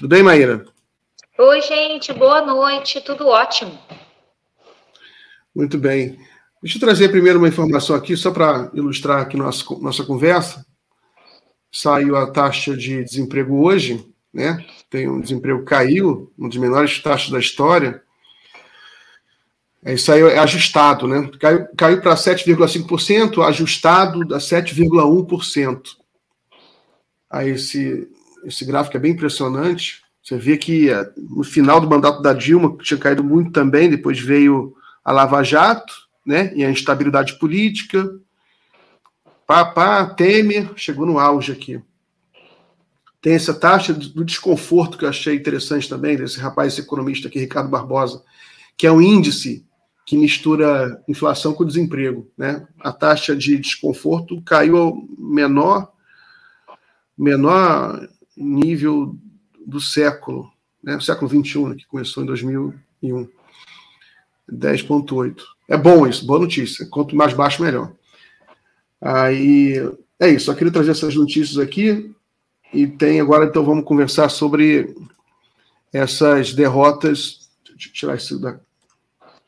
Tudo bem, Maíra? Oi, gente, boa noite, tudo ótimo. Muito bem. Deixa eu trazer primeiro uma informação aqui, só para ilustrar aqui nossa, nossa conversa. Saiu a taxa de desemprego hoje, né? Tem um desemprego caiu, uma das menores taxas da história. É, isso aí é ajustado, né? Caiu, caiu para 7,5%, ajustado da 7,1%. Aí esse, esse gráfico é bem impressionante. Você vê que é, no final do mandato da Dilma tinha caído muito também, depois veio a Lava Jato, né? E a instabilidade política. Pá, pá, Temer chegou no auge aqui. Tem essa taxa do desconforto que eu achei interessante também, desse rapaz, esse economista aqui, Ricardo Barbosa, que é um índice que mistura inflação com desemprego. Né? A taxa de desconforto caiu ao menor, menor nível do século, né? o século XXI, né? que começou em 2001. 10,8. É bom isso, boa notícia. Quanto mais baixo, melhor. Aí é isso, só queria trazer essas notícias aqui. E tem agora, então, vamos conversar sobre essas derrotas. Deixa eu tirar isso da,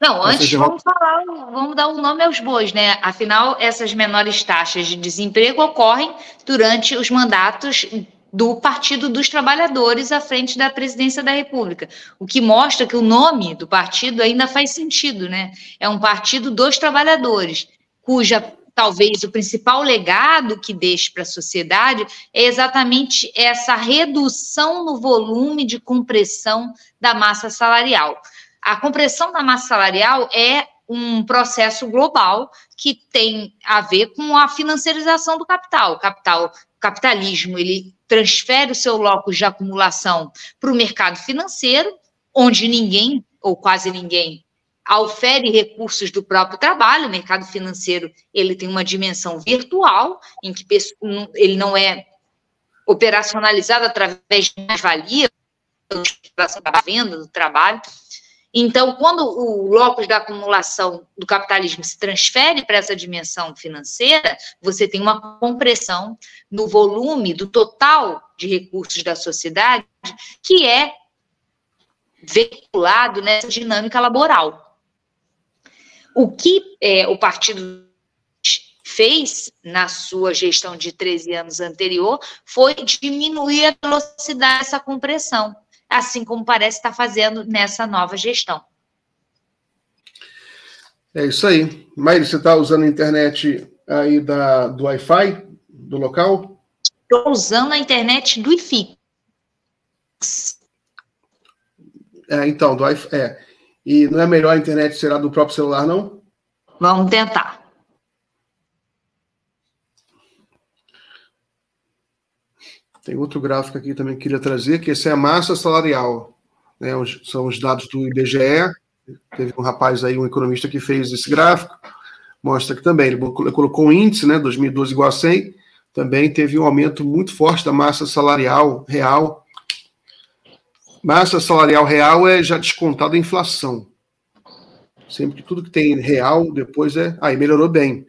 não, antes vamos falar, vamos dar o um nome aos bois, né? Afinal, essas menores taxas de desemprego ocorrem durante os mandatos do Partido dos Trabalhadores à frente da presidência da República, o que mostra que o nome do partido ainda faz sentido, né? É um partido dos trabalhadores, cuja talvez o principal legado que deixe para a sociedade é exatamente essa redução no volume de compressão da massa salarial. A compressão da massa salarial é um processo global que tem a ver com a financiarização do capital. O capital, capitalismo, ele transfere o seu locus de acumulação para o mercado financeiro, onde ninguém, ou quase ninguém, aufere recursos do próprio trabalho. O mercado financeiro ele tem uma dimensão virtual, em que ele não é operacionalizado através de mais-valia, da venda do trabalho. Então, quando o locus da acumulação do capitalismo se transfere para essa dimensão financeira, você tem uma compressão no volume do total de recursos da sociedade que é veiculado nessa dinâmica laboral. O que é, o partido fez na sua gestão de 13 anos anterior foi diminuir a velocidade dessa compressão assim como parece estar fazendo nessa nova gestão. É isso aí. Maíra, você está usando a internet aí da, do Wi-Fi do local? Estou usando a internet do IFI. É, então, do Wi-Fi. É. E não é melhor a internet será do próprio celular, não? Vamos tentar. Tem outro gráfico aqui também que queria trazer, que esse é a massa salarial. Né? São os dados do IBGE. Teve um rapaz aí, um economista, que fez esse gráfico. Mostra que também, ele colocou um índice, né? 2012 igual a 100. Também teve um aumento muito forte da massa salarial real. Massa salarial real é já descontado a inflação. Sempre que tudo que tem real, depois é. Aí, ah, melhorou bem.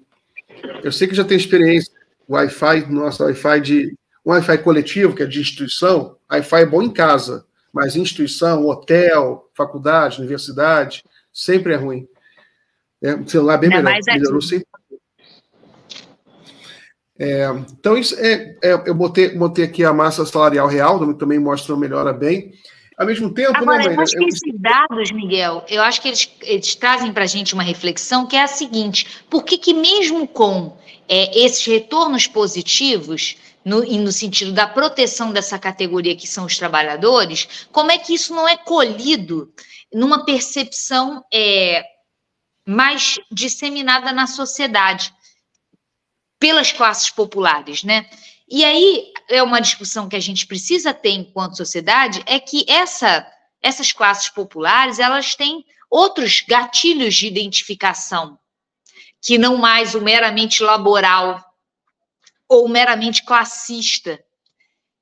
Eu sei que já tem experiência. Wi-Fi, nossa, Wi-Fi de um Wi-Fi coletivo, que é de instituição, Wi-Fi é bom em casa, mas instituição, hotel, faculdade, universidade, sempre é ruim. É, o celular é bem melhor, melhorou sempre. É, então, isso é, é, eu botei, botei aqui a massa salarial real, também mostra melhora bem. Ao mesmo tempo, né, Agora, né, eu acho que esses dados, Miguel, eu acho que eles, eles trazem para a gente uma reflexão que é a seguinte: por que, que mesmo com é, esses retornos positivos, no, no sentido da proteção dessa categoria que são os trabalhadores, como é que isso não é colhido numa percepção é, mais disseminada na sociedade pelas classes populares, né? E aí é uma discussão que a gente precisa ter enquanto sociedade é que essa, essas classes populares elas têm outros gatilhos de identificação que não mais o meramente laboral ou meramente classista,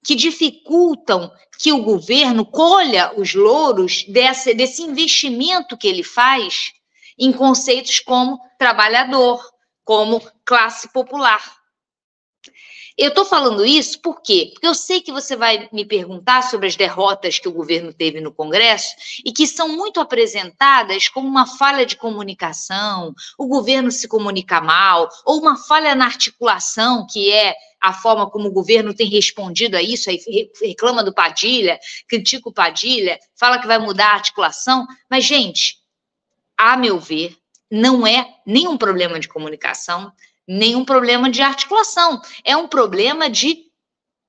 que dificultam que o governo colha os louros desse, desse investimento que ele faz em conceitos como trabalhador, como classe popular. Eu estou falando isso por quê? Porque eu sei que você vai me perguntar sobre as derrotas que o governo teve no Congresso e que são muito apresentadas como uma falha de comunicação, o governo se comunica mal, ou uma falha na articulação, que é a forma como o governo tem respondido a isso, aí reclama do Padilha, critica o Padilha, fala que vai mudar a articulação, mas, gente, a meu ver, não é nenhum problema de comunicação, nenhum problema de articulação. É um problema de.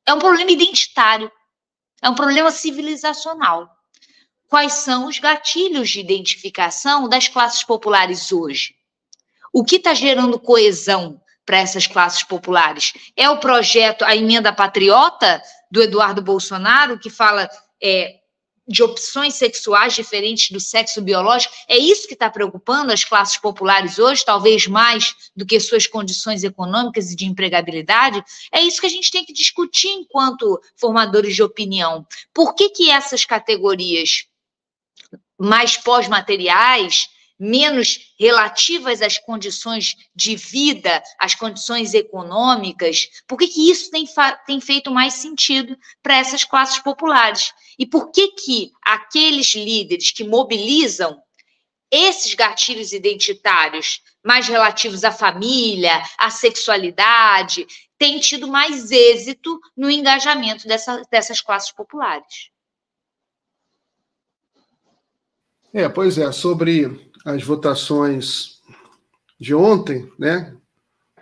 É um problema identitário. É um problema civilizacional. Quais são os gatilhos de identificação das classes populares hoje? O que está gerando coesão para essas classes populares? É o projeto, a emenda patriota do Eduardo Bolsonaro, que fala é, de opções sexuais diferentes do sexo biológico, é isso que está preocupando as classes populares hoje, talvez mais do que suas condições econômicas e de empregabilidade? É isso que a gente tem que discutir enquanto formadores de opinião. Por que, que essas categorias mais pós-materiais menos relativas às condições de vida, às condições econômicas, por que, que isso tem, tem feito mais sentido para essas classes populares? E por que, que aqueles líderes que mobilizam esses gatilhos identitários mais relativos à família, à sexualidade, têm tido mais êxito no engajamento dessa, dessas classes populares? É, pois é, sobre as votações de ontem, né?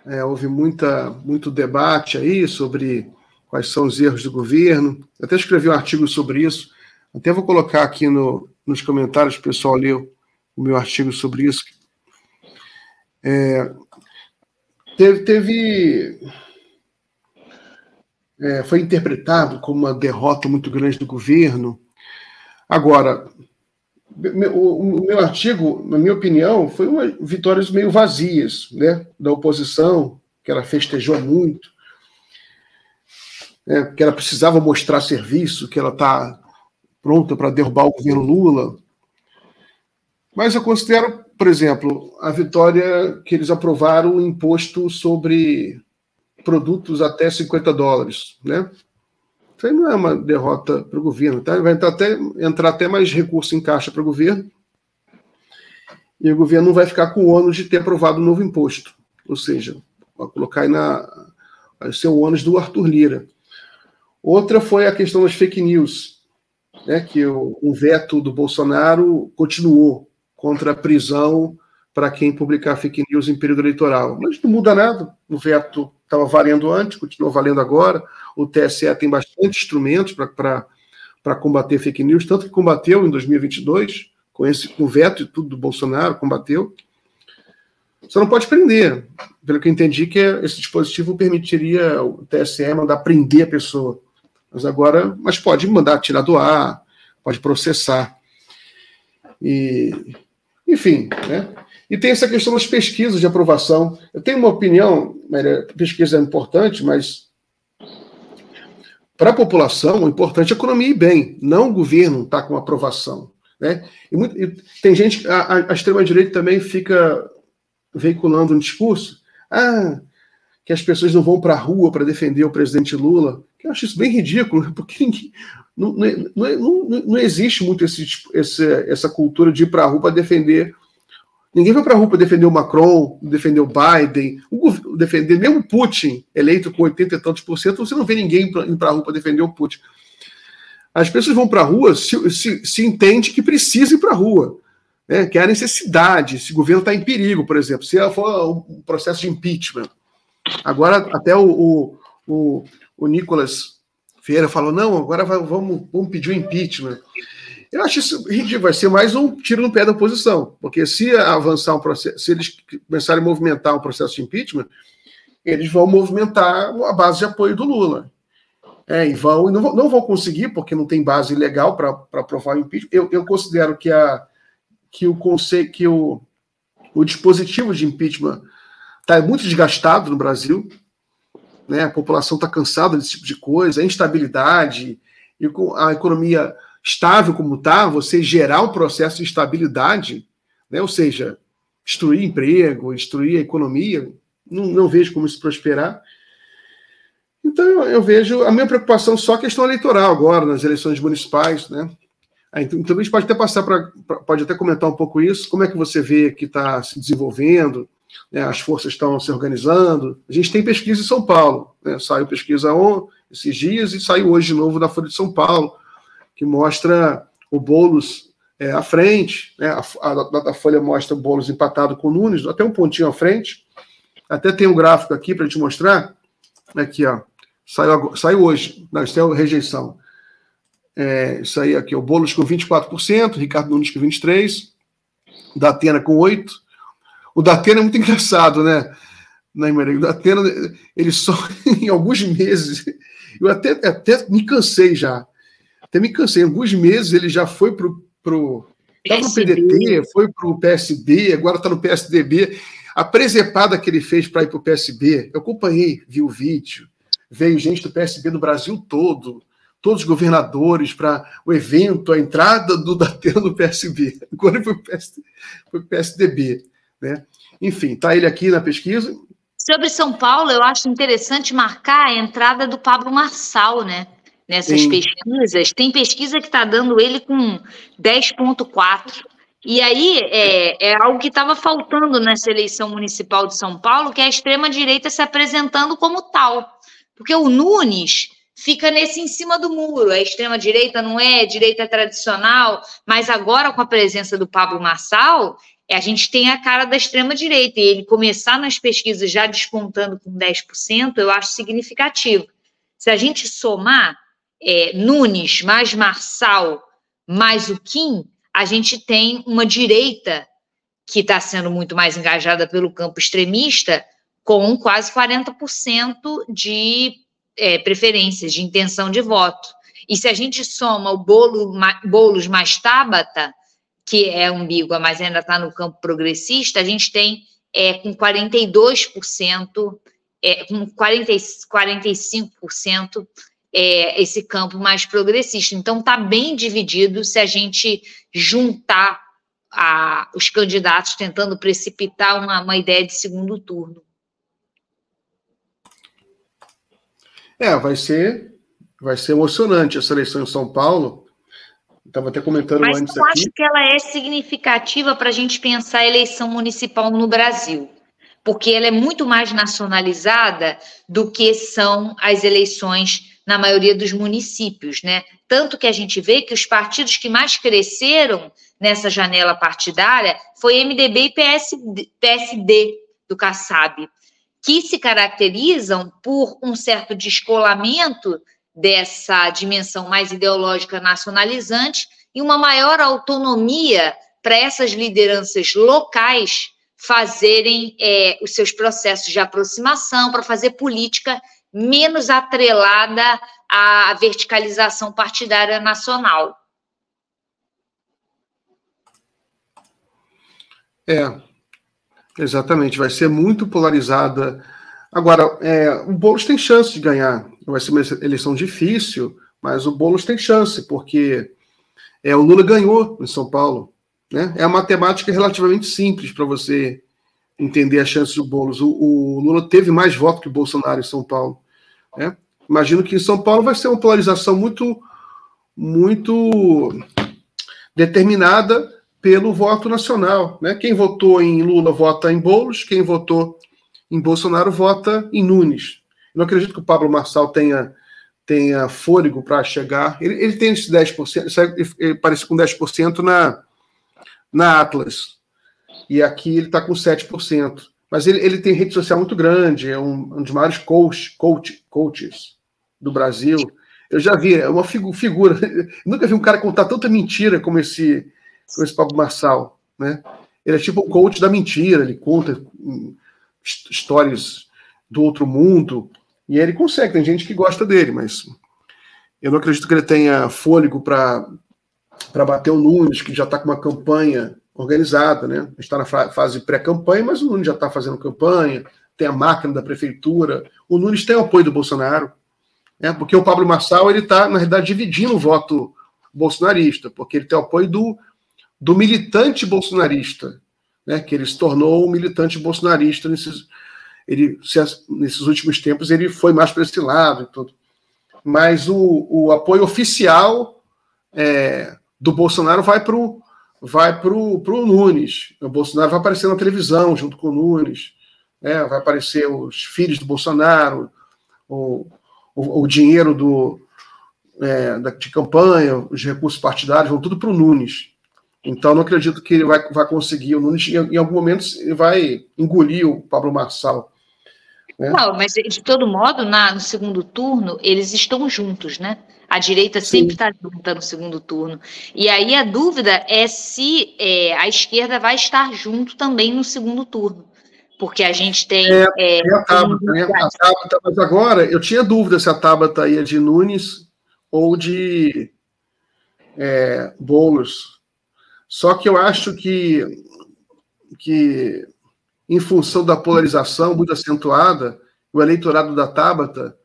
É, houve muita, muito debate aí sobre quais são os erros do governo. Eu até escrevi um artigo sobre isso. Até vou colocar aqui no, nos comentários, o pessoal leu o meu artigo sobre isso. É, teve. teve é, foi interpretado como uma derrota muito grande do governo. Agora, o, meu artigo, na minha opinião, foi uma vitórias meio vazias, né, da oposição, que ela festejou muito, né, que ela precisava mostrar serviço, que ela está pronta para derrubar o governo Lula. Mas eu considero, por exemplo, a vitória que eles aprovaram o imposto sobre produtos até 50 dólares, né? Isso aí não é uma derrota para o governo, tá? Vai entrar até, entrar até mais recurso em caixa para o governo. E o governo não vai ficar com o ônus de ter aprovado um novo imposto. Ou seja, vai colocar aí na. Vai ser o ônus do Arthur Lira. Outra foi a questão das fake news, né, que o, o veto do Bolsonaro continuou contra a prisão para quem publicar fake news em período eleitoral. Mas não muda nada. O veto estava valendo antes, continua valendo agora. O TSE tem bastante instrumentos para combater fake news, tanto que combateu em 2022, com esse com veto e tudo do Bolsonaro, combateu. Você não pode prender. Pelo que eu entendi, que esse dispositivo permitiria o TSE mandar prender a pessoa. Mas agora, mas pode mandar tirar do ar, pode processar. E, enfim, né? E tem essa questão das pesquisas de aprovação. Eu tenho uma opinião, pesquisa é importante, mas para a população, o importante é economia ir bem, não o governo estar tá com aprovação. Né? E, muito, e tem gente, a, a extrema-direita também fica veiculando um discurso ah, que as pessoas não vão para a rua para defender o presidente Lula. Eu acho isso bem ridículo, porque ninguém, não, não, não, não, existe muito esse, esse, essa cultura de ir para a rua para defender Ninguém vai para a rua para defender o Macron, defender o Biden, o, defender mesmo o Putin, eleito com 80 e tantos por cento, você não vê ninguém indo para a rua para defender o Putin. As pessoas vão para a rua se, se, se, entende que precisa ir para a rua, né? que é a necessidade, se o governo está em perigo, por exemplo, se for um processo de impeachment. Agora, até o, o, o, o Nicolas Feira falou: não, agora vai, vamos, vamos pedir o impeachment. Eu acho isso ridículo, vai ser mais um tiro no pé da oposição, porque se avançar um processo, se eles começarem a movimentar um processo de impeachment, eles vão movimentar a base de apoio do Lula. É, e vão, e não, vão, não vão conseguir, porque não tem base legal para aprovar o impeachment. Eu, eu considero que, a, que, o, conceito, que o, o dispositivo de impeachment está muito desgastado no Brasil. Né? A população está cansada desse tipo de coisa, a instabilidade, e a economia estável como está, você gerar um processo de estabilidade, né? ou seja, destruir emprego, destruir a economia, não, não vejo como isso prosperar. Então eu vejo a minha preocupação só a questão eleitoral agora, nas eleições municipais, né? Então, então a gente pode até passar para. pode até comentar um pouco isso, como é que você vê que está se desenvolvendo, né, as forças estão se organizando. A gente tem pesquisa em São Paulo, né, saiu pesquisa on, esses dias e saiu hoje de novo da Folha de São Paulo, que mostra o Boulos é, à frente, né, a, a, a, Folha mostra o Boulos empatado com o Nunes, até um pontinho à frente. Até tem um gráfico aqui para te mostrar. Aqui, ó. Saiu, saiu hoje, não, isso é rejeição. É, isso aí aqui, o Boulos com 24%, Ricardo Nunes com 23%, Datena com 8%. O Datena é muito engraçado, né? né Maria? O Datena, ele só em alguns meses, eu até, até me cansei já, até me cansei, em alguns meses ele já foi pro, pro estava no PDT, foi para o PSD, agora está no PSDB. A presepada que ele fez para ir para o PSB, eu acompanhei, vi o vídeo, veio gente do PSB do Brasil todo, todos os governadores para o evento, a entrada do Datena no PSB. Agora ele foi para o PSDB. Né? Enfim, está ele aqui na pesquisa. Sobre São Paulo, eu acho interessante marcar a entrada do Pablo Marçal, né? Nessas Sim. pesquisas. Tem pesquisa que está dando ele com 10,4. E aí é, é algo que estava faltando nessa eleição municipal de São Paulo, que é a extrema-direita se apresentando como tal. Porque o Nunes fica nesse em cima do muro. A extrema-direita não é direita tradicional, mas agora com a presença do Pablo Marçal, a gente tem a cara da extrema-direita. E ele começar nas pesquisas já despontando com 10%, eu acho significativo. Se a gente somar é, Nunes mais Marçal mais o Kim, a gente tem uma direita que está sendo muito mais engajada pelo campo extremista, com quase 40% de é, preferências, de intenção de voto. E se a gente soma o bolo, Boulos mais Tabata, que é ambígua, mas ainda está no campo progressista, a gente tem é, com 42%, é, com 40, 45% é, esse campo mais progressista. Então, está bem dividido se a gente juntar a, os candidatos tentando precipitar uma, uma ideia de segundo turno. É, vai ser, vai ser emocionante essa eleição em São Paulo. Estava até comentando Mas antes eu aqui. acho que ela é significativa para a gente pensar a eleição municipal no Brasil, porque ela é muito mais nacionalizada do que são as eleições na maioria dos municípios, né? Tanto que a gente vê que os partidos que mais cresceram nessa janela partidária foi MDB e PSD, PSD do Kassab, que se caracterizam por um certo descolamento dessa dimensão mais ideológica nacionalizante e uma maior autonomia para essas lideranças locais fazerem é, os seus processos de aproximação, para fazer política menos atrelada à verticalização partidária nacional. É, exatamente, vai ser muito polarizada. Agora, é, o Boulos tem chance de ganhar. Vai ser uma eleição difícil, mas o Boulos tem chance, porque é, o Lula ganhou em São Paulo. Né? É uma matemática relativamente simples para você entender as chances do Boulos. O, o, Lula teve mais votos que o Bolsonaro em São Paulo. Né? Imagino que em São Paulo vai ser uma polarização muito, muito determinada pelo voto nacional. Né? Quem votou em Lula vota em Boulos, quem votou em Bolsonaro vota em Nunes. Eu não acredito que o Pablo Marçal tenha, tenha fôlego para chegar. Ele, ele tem esses 10%, ele, ele parece com 10% na, na Atlas e aqui ele está com 7%. Mas ele, ele tem rede social muito grande, é um, um dos maiores coach, coach, coaches do Brasil. Eu já vi, é uma figu, figura. nunca vi um cara contar tanta mentira como esse, como esse Pablo Marçal. Né? Ele é tipo um coach da mentira, ele conta hum, histórias do outro mundo, e ele consegue. Tem gente que gosta dele, mas eu não acredito que ele tenha fôlego para bater o Nunes, que já está com uma campanha organizada, né? Está na fase pré-campanha, mas o Nunes já está fazendo campanha, tem a máquina da prefeitura. O Nunes tem o apoio do Bolsonaro, né? Porque o Pablo Marçal ele está na realidade dividindo o voto bolsonarista, porque ele tem o apoio do, do militante bolsonarista, né? Que ele se tornou um militante bolsonarista nesses ele nesses últimos tempos ele foi mais para esse lado tudo. Mas o, o apoio oficial é, do Bolsonaro vai para o vai pro, pro Nunes. O Bolsonaro vai aparecer na televisão junto com o Nunes. Né? Vai aparecer os filhos do Bolsonaro, o, o, o dinheiro do, é, de campanha, os recursos partidários vão tudo para o Nunes. Então, não acredito que ele vai, vai conseguir. O Nunes, em, em algum momento, vai engolir o Pablo Marçal. Né? Não, mas de todo modo, na, no segundo turno, eles estão juntos, né? A direita sempre está junta no segundo turno. E aí a dúvida é se é, a esquerda vai estar junto também no segundo turno. Porque a gente tem. É, é, é a Tabata, né? A Tabata, mas agora, eu tinha dúvida se a Tabata ia de Nunes ou de é, Boulos. Só que eu acho que, que, em função da polarização muito acentuada, o eleitorado da Tabata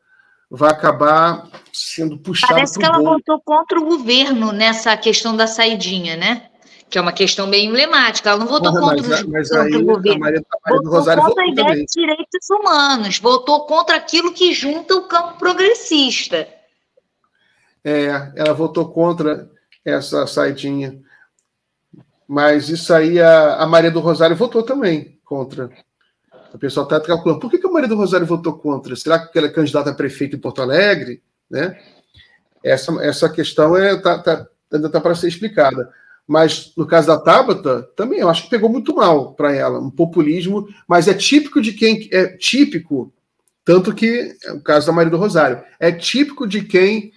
vai acabar sendo puxado Parece que ela bolo. votou contra o governo nessa questão da saidinha, né? Que é uma questão bem emblemática. Ela não votou mas, contra, mas, mas contra aí, o governo. A Maria, a Maria votou contra votou a ideia também. de direitos humanos. Votou contra aquilo que junta o campo progressista. É, ela votou contra essa saidinha. Mas isso aí, a, a Maria do Rosário votou também contra. O pessoal está calculando. Por que, que a Maria do Rosário votou contra? Será que ela é candidata a prefeito em Porto Alegre? Né? Essa, essa questão é, tá, tá, ainda está para ser explicada. Mas no caso da Tabata, também eu acho que pegou muito mal para ela, um populismo, mas é típico de quem é típico, tanto que é o caso da Maria do Rosário, é típico de quem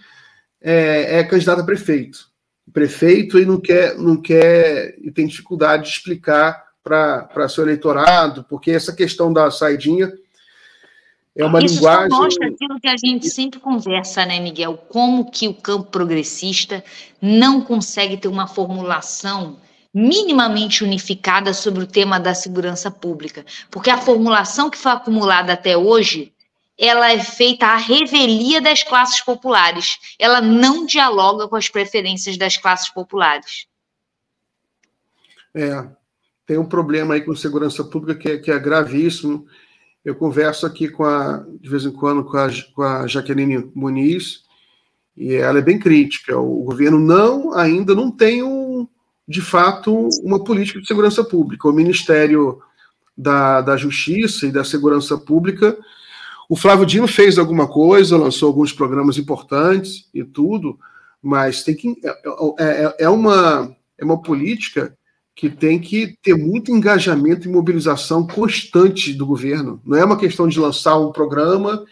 é, é candidato a prefeito prefeito e não quer, não quer e tem dificuldade de explicar para seu eleitorado, porque essa questão da saidinha é uma Isso linguagem. Isso mostra aquilo que a gente sempre conversa, né, Miguel? Como que o campo progressista não consegue ter uma formulação minimamente unificada sobre o tema da segurança pública. Porque a formulação que foi acumulada até hoje ela é feita à revelia das classes populares. Ela não dialoga com as preferências das classes populares. É, tem um problema aí com segurança pública que é, que é gravíssimo. Eu converso aqui com a, de vez em quando com a, com a Jaqueline Muniz, e ela é bem crítica. O governo não ainda não tem um, de fato uma política de segurança pública. O Ministério da, da Justiça e da Segurança Pública o Flávio Dino fez alguma coisa, lançou alguns programas importantes e tudo, mas tem que é, é, é, uma é uma política que tem que ter muito engajamento e mobilização constante do governo. Não é uma questão de lançar um programa,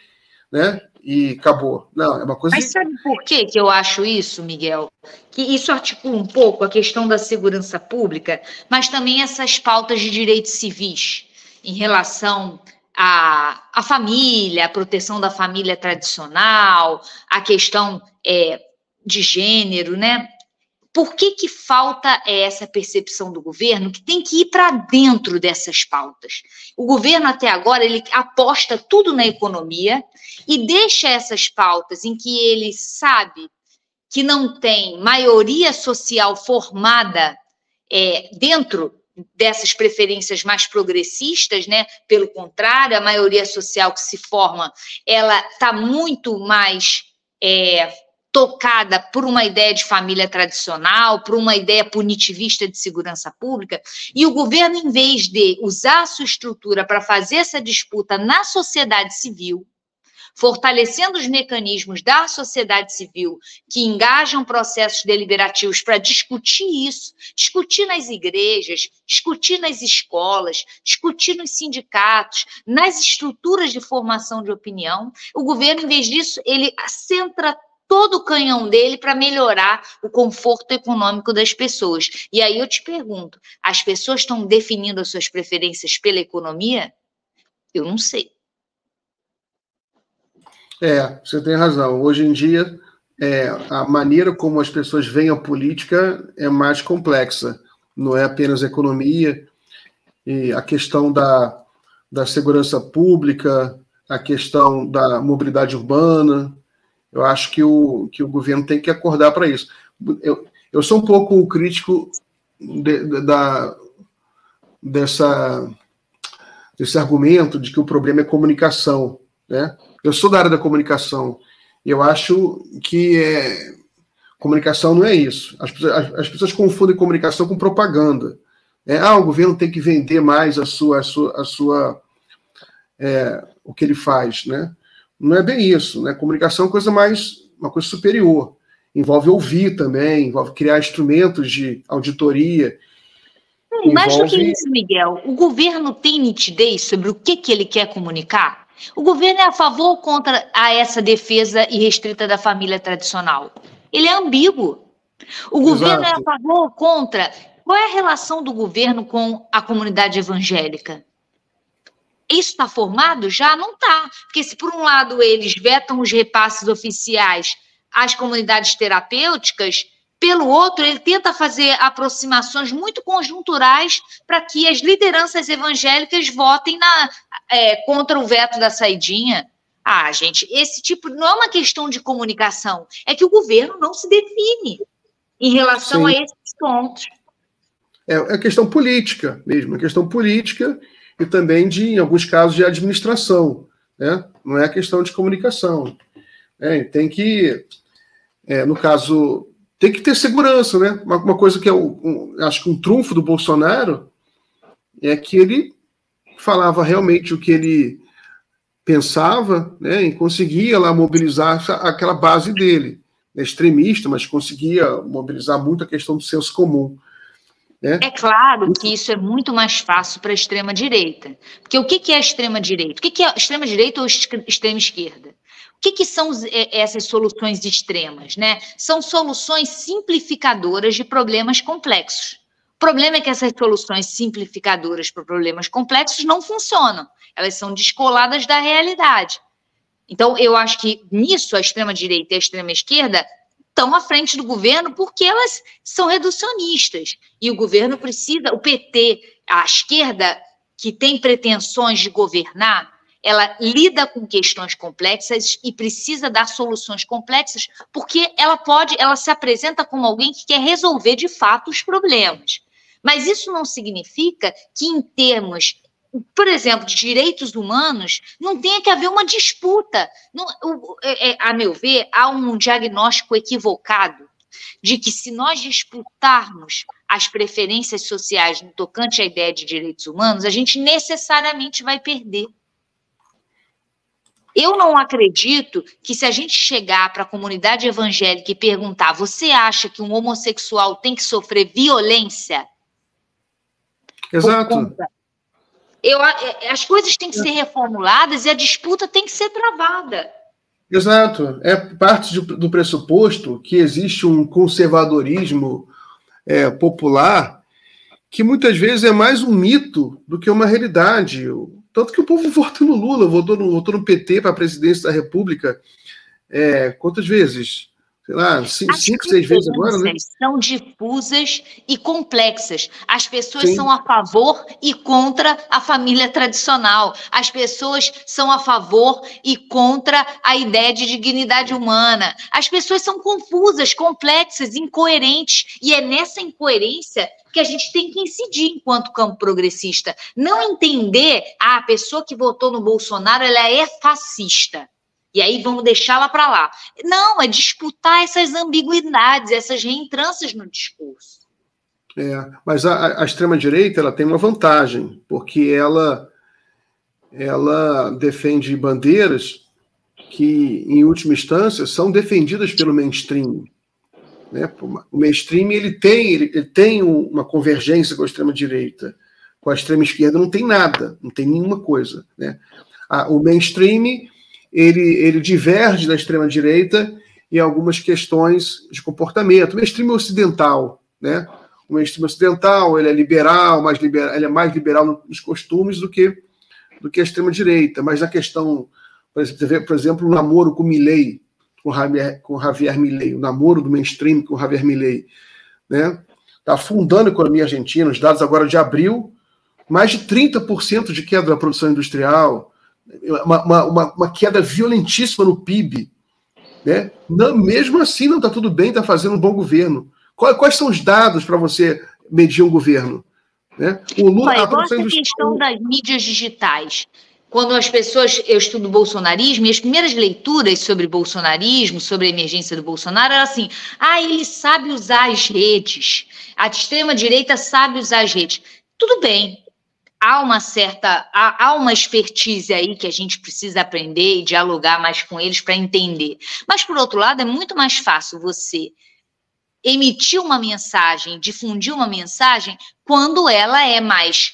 né? E acabou. Não, é uma coisa. Mas sabe por que, que eu acho isso, Miguel? Que isso articula um pouco a questão da segurança pública, mas também essas pautas de direitos civis em relação a, a família, a proteção da família tradicional, a questão é, de gênero, né? Por que, que falta essa percepção do governo que tem que ir para dentro dessas pautas? O governo até agora ele aposta tudo na economia e deixa essas pautas em que ele sabe que não tem maioria social formada é, dentro dessas preferências mais progressistas, né? Pelo contrário, a maioria social que se forma, ela está muito mais é, tocada por uma ideia de família tradicional, por uma ideia punitivista de segurança pública, e o governo, em vez de usar a sua estrutura para fazer essa disputa na sociedade civil, fortalecendo os mecanismos da sociedade civil que engajam processos deliberativos para discutir isso, discutir nas igrejas, discutir nas escolas, discutir nos sindicatos, nas estruturas de formação de opinião. O governo, em vez disso, ele centra todo o canhão dele para melhorar o conforto econômico das pessoas. E aí eu te pergunto: as pessoas estão definindo as suas preferências pela economia? Eu não sei. É, você tem razão. Hoje em dia, é, a maneira como as pessoas veem a política é mais complexa. Não é apenas economia, e a questão da, da segurança pública, a questão da mobilidade urbana. Eu acho que o, que o governo tem que acordar para isso. Eu, eu sou um pouco crítico de, de, da, dessa desse argumento de que o problema é comunicação. Né? Eu sou da área da comunicação. Eu acho que é, comunicação não é isso. As, as, as, pessoas confundem comunicação com propaganda. É, ah, o governo tem que vender mais a sua, a sua, a sua é, o que ele faz, né? Não é bem isso, né? Comunicação é uma coisa mais, uma coisa superior. Envolve ouvir também, envolve criar instrumentos de auditoria. Hum, mais envolve... do que isso, Miguel, o governo tem nitidez sobre o que, que ele quer comunicar? O governo é a favor ou contra a essa defesa irrestrita da família tradicional? Ele é ambíguo. O governo Exato. é a favor ou contra? Qual é a relação do governo com a comunidade evangélica? Isso está formado? Já não está. Porque se, por um lado, eles vetam os repasses oficiais às comunidades terapêuticas, pelo outro, ele tenta fazer aproximações muito conjunturais para que as lideranças evangélicas votem na, é, contra o veto da saidinha. Ah, gente, esse tipo não é uma questão de comunicação, é que o governo não se define em relação Sim. a esses pontos. É, é questão política mesmo, é questão política e também de, em alguns casos, de administração. Né? Não é questão de comunicação. É, tem que, é, no caso, tem que ter segurança, né? Uma, uma coisa que é um, acho que um trunfo do Bolsonaro é que ele falava realmente o que ele pensava, né? E conseguia lá mobilizar aquela base dele, é extremista, mas conseguia mobilizar muito a questão do senso comum. Né? É claro que isso é muito mais fácil para a extrema-direita. Porque o que é a extrema-direita? O que é extrema-direita ou extrema-esquerda? O que, que são essas soluções extremas? Né? São soluções simplificadoras de problemas complexos. O problema é que essas soluções simplificadoras para problemas complexos não funcionam. Elas são descoladas da realidade. Então, eu acho que nisso a extrema-direita e a extrema-esquerda estão à frente do governo porque elas são reducionistas. E o governo precisa, o PT, a esquerda, que tem pretensões de governar, ela lida com questões complexas e precisa dar soluções complexas, porque ela pode, ela se apresenta como alguém que quer resolver de fato os problemas. Mas isso não significa que, em termos por exemplo, de direitos humanos, não tenha que haver uma disputa. Não, é, é, a meu ver, há um diagnóstico equivocado de que se nós disputarmos as preferências sociais no tocante à ideia de direitos humanos, a gente necessariamente vai perder. Eu não acredito que se a gente chegar para a comunidade evangélica e perguntar: você acha que um homossexual tem que sofrer violência? Exato. Eu, é, as coisas têm que ser reformuladas e a disputa tem que ser travada. Exato. É parte do pressuposto que existe um conservadorismo é, popular que muitas vezes é mais um mito do que uma realidade. Tanto que o povo vota no Lula, votou no, votou no PT para a presidência da República. É, quantas vezes? Sei lá, cinco, cinco seis vezes agora, né? São difusas e complexas. As pessoas Sim. são a favor e contra a família tradicional. As pessoas são a favor e contra a ideia de dignidade humana. As pessoas são confusas, complexas, incoerentes. E é nessa incoerência que a gente tem que incidir enquanto campo progressista. Não entender, ah, a pessoa que votou no Bolsonaro, ela é fascista e aí vamos deixá-la para lá. Não, é disputar essas ambiguidades, essas reentrâncias no discurso. É, mas a, a extrema-direita ela tem uma vantagem, porque ela, ela defende bandeiras que, em última instância, são defendidas pelo mainstream. Né? O mainstream ele tem, ele, ele tem uma convergência com a extrema-direita. Com a extrema-esquerda não tem nada, não tem nenhuma coisa. Né? o mainstream ele, ele diverge da extrema-direita em algumas questões de comportamento. O mainstream ocidental, né? O mainstream ocidental ele é liberal, mais liberal, ele é mais liberal nos costumes do que do que a extrema-direita. Mas na questão, por exemplo, por exemplo, o namoro com Milley, com Javier, com Javier Milley, o namoro do mainstream com Javier Milley, né? Está afundando a economia argentina. Os dados agora de abril, mais de 30% de queda da produção industrial, uma, uma, uma queda violentíssima no PIB. Né? Não, mesmo assim, não está tudo bem, está fazendo um bom governo. Quais, quais são os dados para você medir um governo? Né? O Lula, Olha, igual essa questão das mídias digitais. Quando as pessoas, eu estudo bolsonarismo, e as primeiras leituras sobre bolsonarismo, sobre a emergência do Bolsonaro, era assim: ah, ele sabe usar as redes, a extrema-direita sabe usar as redes. Tudo bem, há uma certa, há, há, uma expertise aí que a gente precisa aprender e dialogar mais com eles para entender. Mas, por outro lado, é muito mais fácil você emitir uma mensagem, difundir uma mensagem, quando ela é mais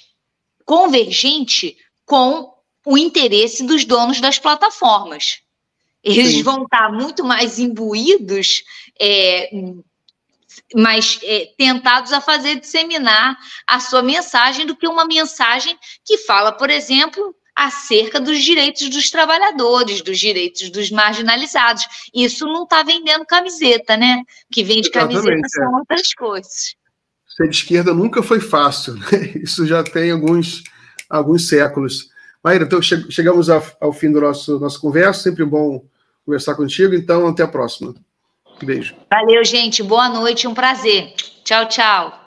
convergente com o interesse dos donos das plataformas. Eles Sim. vão estar muito mais imbuídos é, mais é, tentados a fazer disseminar a sua mensagem do que uma mensagem que fala, por exemplo, acerca dos direitos dos trabalhadores, dos direitos dos marginalizados. Isso não está vendendo camiseta, né? O que vende camiseta é. são outras coisas. Ser de esquerda nunca foi fácil, né? Isso já tem alguns, alguns séculos. Maíra, então chegamos ao, ao fim do nosso nossa conversa, sempre bom conversar contigo, então até a próxima. Beijo. Valeu, gente. Boa noite, um prazer. Tchau, tchau.